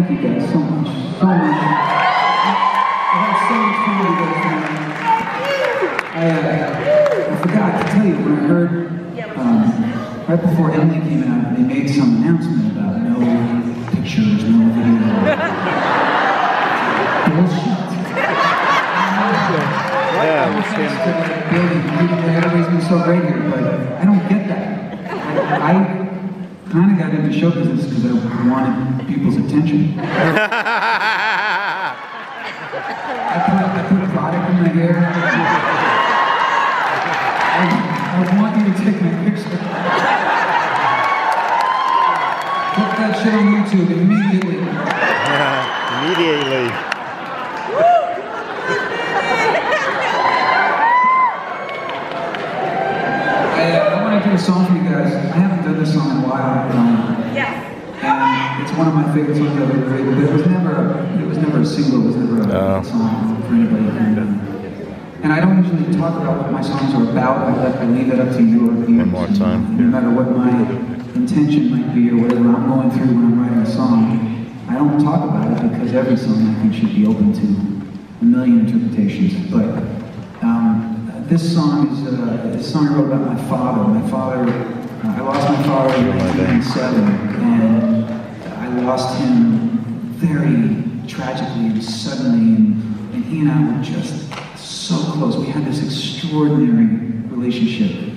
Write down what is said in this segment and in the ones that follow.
Thank you guys so much. So much. I had so much fun with you guys. I, uh, I forgot to tell you when I heard um, right before Emily came out, they made some announcement about no pictures, no video. Bullshit. Yeah, to the building, people, everybody's been so great here, but I don't get that. I, I kind of got into show business because I wanted people's attention. I put, I put product in my hair. I, I want you to take my picture. Put that shit on YouTube immediately. Immediately. I, uh, I want to do a song for you guys. I haven't done this song in a while. Um, Yes. and it's one of my favorite songs I've ever written, but it was never, a, it was never a single. It was never a Oh. song for anybody. And, and I don't usually talk about what my songs are about. I, let, I leave that up to you. Or One more time. No matter what my intention might be or whatever I'm going through when I'm writing a song, I don't talk about it because every song I think should be open to a million interpretations. But um, this song is a, this song I wrote about my father. My father, uh, I lost my father in 1997, and I lost him very tragically and suddenly, and, and he and I were just so close. We had this extraordinary relationship.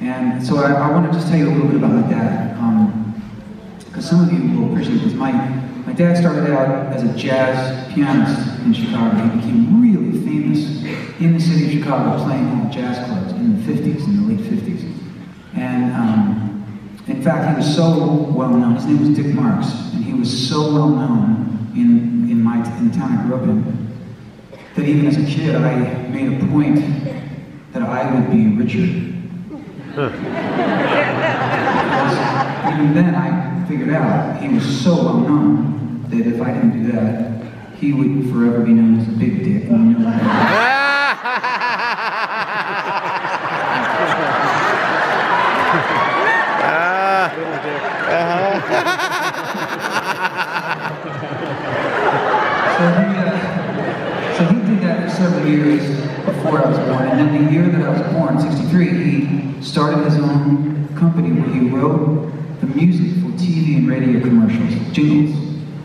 And so I, I want to just tell you a little bit about my dad, because some of you will appreciate this. My, my dad started out as a jazz pianist in Chicago. He became really famous in the city of Chicago playing all jazz clubs in the 50s, in the late 50s. And um, in fact, he was so well known. His name was Dick Marx, and he was so well known in, in, my, in the town I grew up in that even as a kid, I made a point that I would be Richard. Because even then, I figured out he was so well known that if I didn't do that, he would forever be known as a big dick. And you know that. So he, uh, so he did that for several years before I was born. And then the year that I was born, 63, he started his own company where he wrote the music for TV and radio commercials, jingles.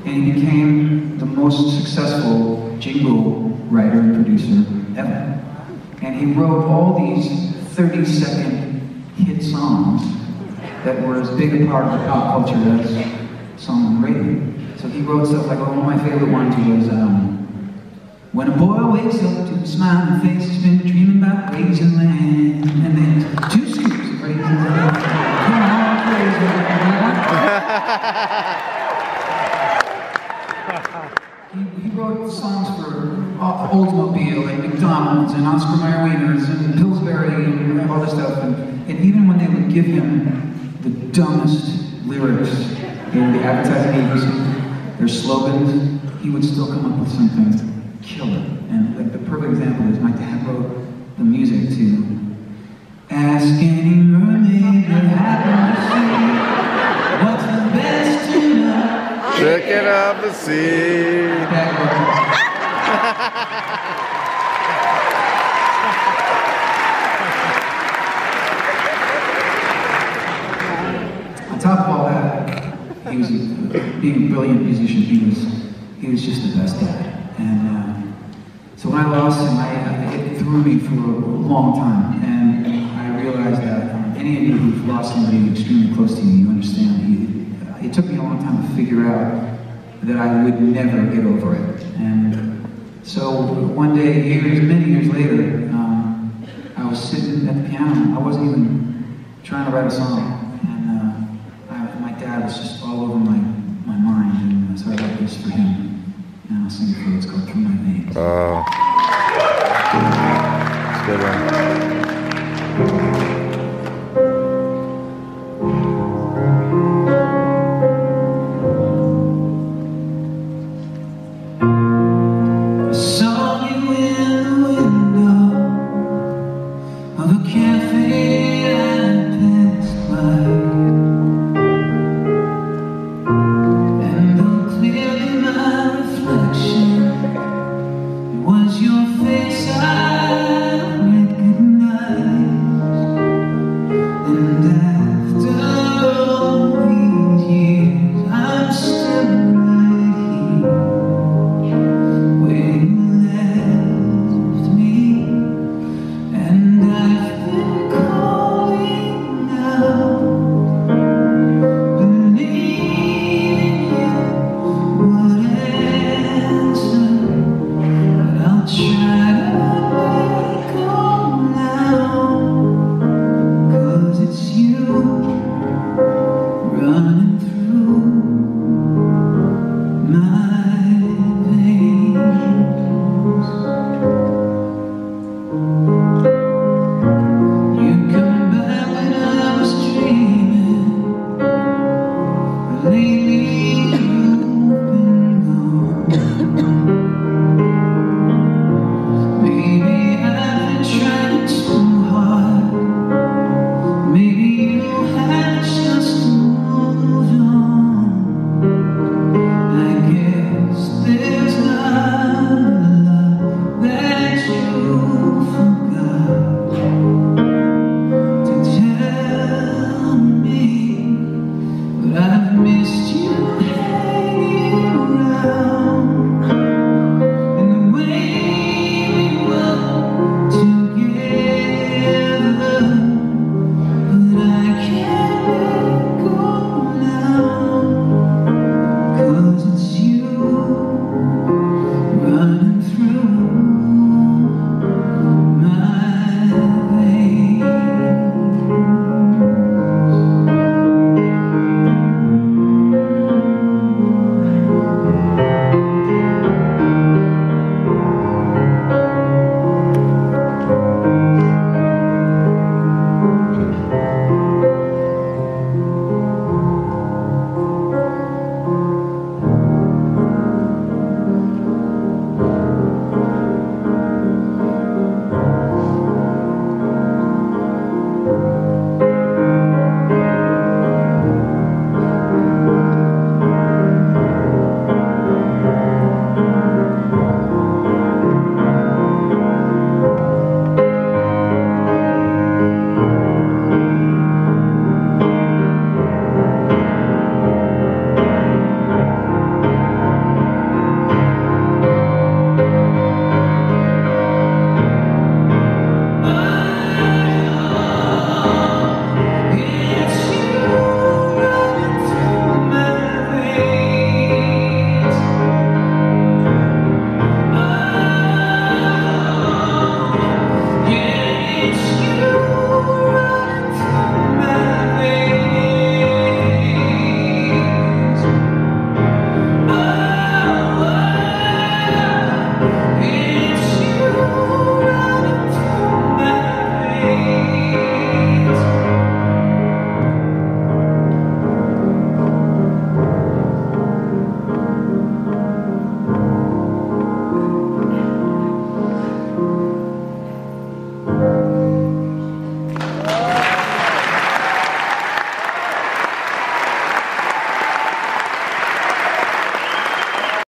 And he became the most successful jingle writer and producer ever. And he wrote all these 30 second hit songs that were as big a part of pop culture as song on the radio. So he wrote stuff like, one of my favorite ones was, um, when a boy wakes up to a smiling face, he's been dreaming about Raisin Bran. And then two scoops of raisins and come on, crazy. He, he wrote songs for uh, Oldsmobile and McDonald's and Oscar Mayer Wieners and Pillsbury and all this stuff. And, and even when they would give him the dumbest lyrics in the advertising agency, their slogans, he would still come up with something killer. And like the perfect example is my dad wrote the music to Ask any mermaid that happened what's the best tuna. Chicken of the sea. On top of all that, he was a, being a brilliant musician. He was he was just the best dad. And uh, so when I lost him, I, it threw me for a long time. And I realized that any of you who've lost somebody extremely close to you, you understand. He, it took me a long time to figure out that I would never get over it. And so one day, years, many years later, um, I was sitting at the piano. I wasn't even trying to write a song. And uh, I, my dad was just all over my, my mind. And so I wrote this for him. Sing it for you. Uh, it's called Through My Veins. Oh. It's a good one.